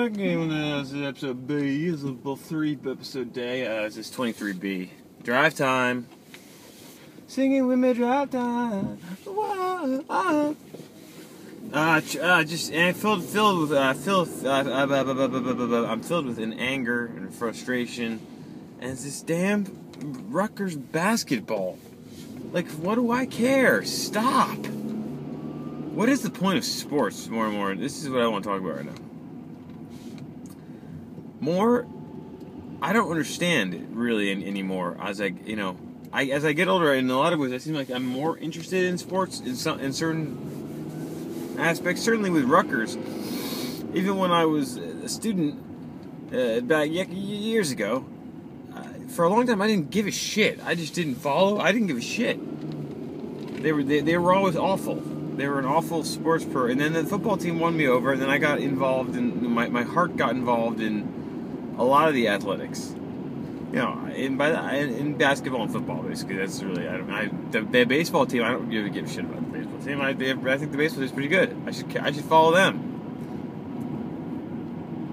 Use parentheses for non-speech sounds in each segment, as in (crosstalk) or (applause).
Back with uh, this is episode B. This is a three episode day. Uh, this is 23B. Drive time. Singing with me, drive time. Ah. Uh, uh, just and filled, filled with, uh, filled, uh, uh, I'm filled with an anger and frustration, and it's this damn Rutgers basketball. Like, what do I care? Stop. What is the point of sports? More and more. This is what I want to talk about right now. More, I don't understand really an- anymore. As I, you know, I as I get older, in a lot of ways, I seem like I'm more interested in sports in some in certain aspects. Certainly with Rutgers, even when I was a student uh, back ye- years ago, uh, for a long time I didn't give a shit. I just didn't follow. I didn't give a shit. They were they, they were always awful. They were an awful sports pro. And then the football team won me over. And then I got involved in my my heart got involved in a lot of the athletics. You know, in by the, in, basketball and football, basically. That's really I don't. I the, the baseball team. I don't give a shit about the baseball team. I, they, I think the baseball is pretty good. I should I should follow them.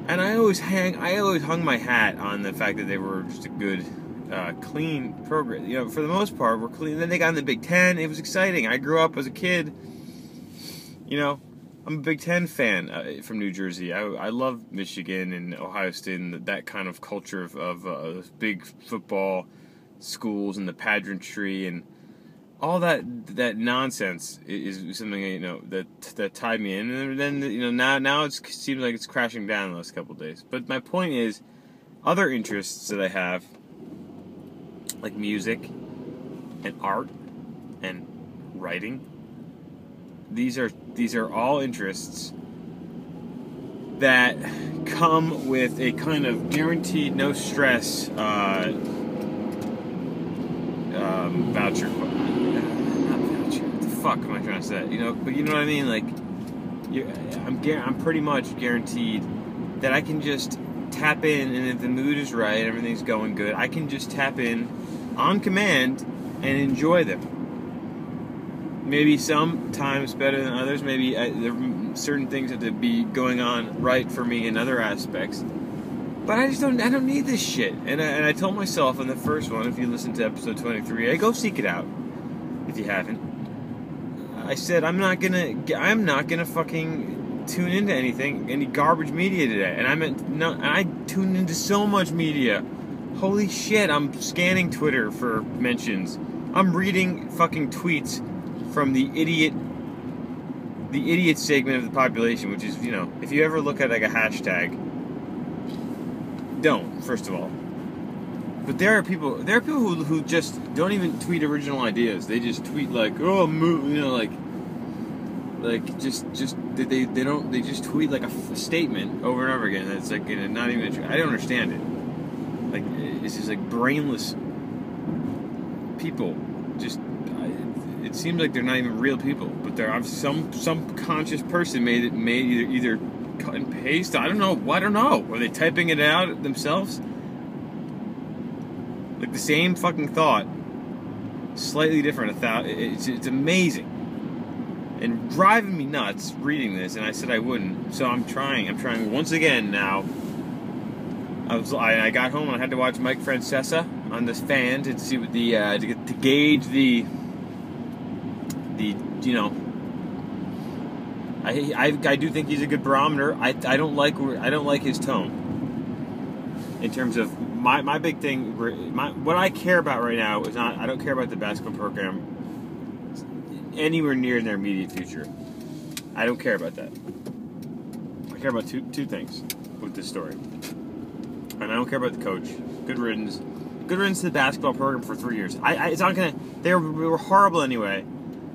And I always hang. I always hung my hat on the fact that they were just a good, uh, clean program. You know, for the most part, we're clean. Then they got in the Big Ten. It was exciting. I grew up as a kid. You know, I'm a Big Ten fan uh, from New Jersey. I, I love Michigan and Ohio State and that kind of culture of, of uh, big football schools and the pageantry and all that that nonsense is something you know that that tied me in. And then you know now now it seems like it's crashing down in the last couple days. But my point is, other interests that I have, like music and art and writing these are these are all interests that come with a kind of guaranteed no stress uh, um, voucher. Not voucher. What the fuck am I trying to say? You know, but you know what I mean. Like, I'm I'm pretty much guaranteed that I can just tap in, and if the mood is right, everything's going good, I can just tap in on command and enjoy them maybe sometimes better than others. Maybe I, there are certain things have to be going on right for me in other aspects. But I just don't. I don't need this shit. And I, and I told myself in the first one, if you listen to episode twenty three, I go seek it out. If you haven't, I said I'm not gonna. I'm not gonna fucking tune into anything, any garbage media today. And I meant no. And I tuned into so much media. Holy shit! I'm scanning Twitter for mentions. I'm reading fucking tweets from the idiot the idiot segment of the population, which is, you know, if you ever look at like a hashtag, don't, first of all. But there are people there are people who, who just don't even tweet original ideas. They just tweet like, oh you know, like like just just they, they don't they just tweet like a, f- statement over and over again. That's like not even I don't understand it. Like it's just like brainless people just it seems like they're not even real people, but they're some some conscious person made it made either either cut and paste. I don't know. I don't know. Are they typing it out themselves? Like the same fucking thought, slightly different. It's it's amazing, and driving me nuts reading this. And I said I wouldn't, so I'm trying. I'm trying once again now. I was I got home and I had to watch Mike Francesa on this fan to see what the uh, to, get, to gauge the the you know I, I, I do think he's a good barometer. I, I don't like I don't like his tone in terms of my, my big thing. My, what I care about right now is not I don't care about the basketball program anywhere near in their immediate future. I don't care about that. I care about two two things with this story, and I don't care about the coach. Good riddance. Good riddance to the basketball program for three years. I, I it's not gonna. They were, they were horrible anyway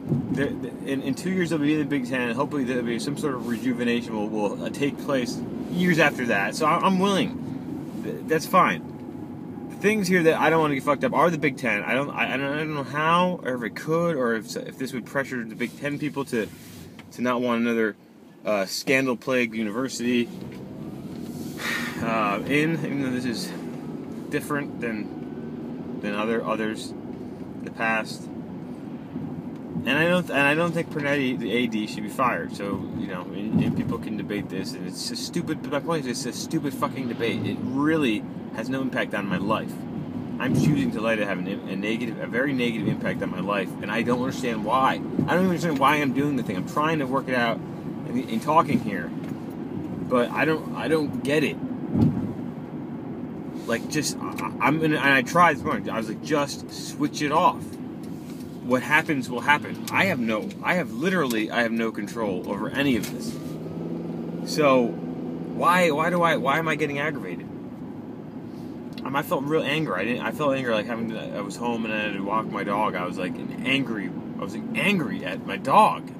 in, in two years they'll be in the Big Ten, and hopefully there'll be some sort of rejuvenation will, will uh, take place years after that. So I'm willing. That's fine. The things here that I don't want to get fucked up are the Big Ten. I don't I, I don't, know how or if it could or if, if this would pressure the Big Ten people to to not want another uh, scandal plagued university (sighs) uh, in, even though this is different than than other others in the past and I don't and I don't think Pernetti, the AD, should be fired. So you know, and, and people can debate this, and it's a stupid. But my point is, it's a stupid fucking debate. It really has no impact on my life. I'm choosing to let it have an, a negative, a very negative impact on my life, and I don't understand why. I don't even understand why I'm doing the thing. I'm trying to work it out in, in talking here, but I don't, I don't get it. Like, just I, I'm and I tried this morning. I was like, just switch it off. What happens will happen. I have no, I have literally, I have no control over any of this. So, why, why do I, why am I getting aggravated? Um, I felt real anger. I didn't. I felt anger like having. To, I was home and I had to walk my dog. I was like angry. I was like, angry at my dog.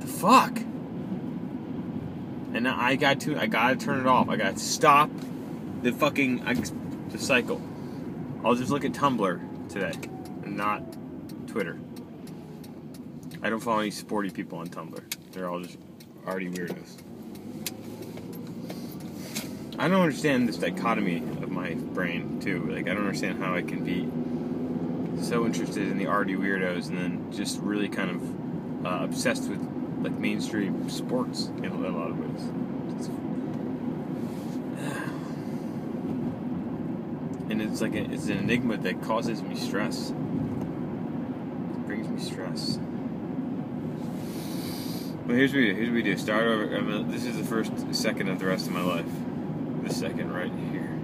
The fuck. And I got to. I gotta turn it off. I gotta stop the fucking the cycle. I'll just look at Tumblr today and not Twitter. I don't follow any sporty people on Tumblr. They're all just already weirdos. I don't understand this dichotomy of my brain too. Like I don't understand how I can be so interested in the arty weirdos and then just really kind of uh, obsessed with like mainstream sports in a lot of ways. (sighs) and it's like a, it's an enigma that causes me stress. Stress. Well, here's what we do. Here's what we do. Start over. I mean, this is the first second of the rest of my life the second right here.